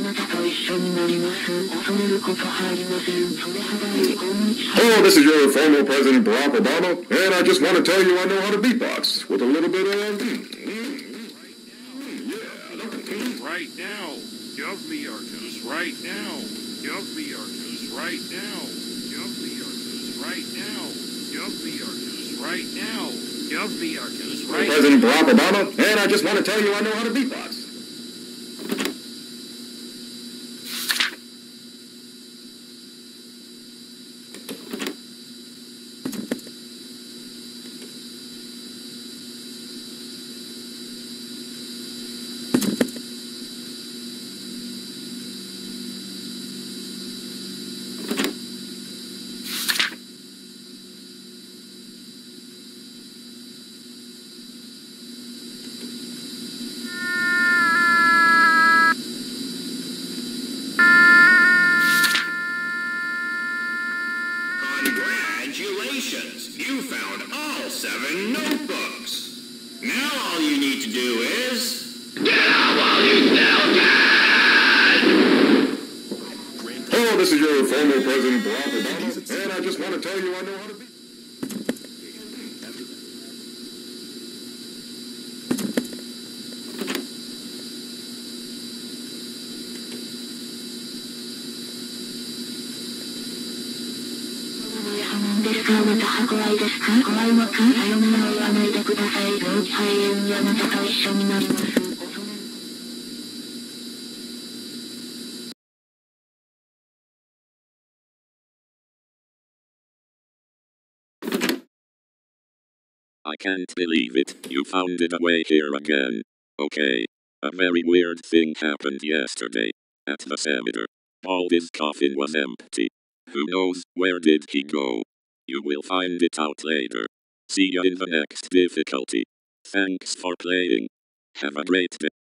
Hello, this is your former President Barack Obama, and I just want to tell you I know how to beatbox with a little bit of. Right now. Give me your news right now. Give me your news right now. Give me your news right now. Give me your news right now. Give me your news right now. President Barack Obama, and I just want to tell you I know how to beatbox. Congratulations! You found all seven notebooks. Now all you need to do is... Get out while you still can! Hello, this is your former President Barack Obama, and I just want to tell you I know how to beat. んですかあなたは怖いですか怖いのかさよならを言わないでください。病気肺炎にあなたと一緒になります。恐れる I can't believe it. You found it away here again. Okay. A very weird thing happened yesterday. At the cemetery. Baldy's coffin was empty. Who knows where did he go? You will find it out later. See you in the next difficulty. Thanks for playing. Have a great day.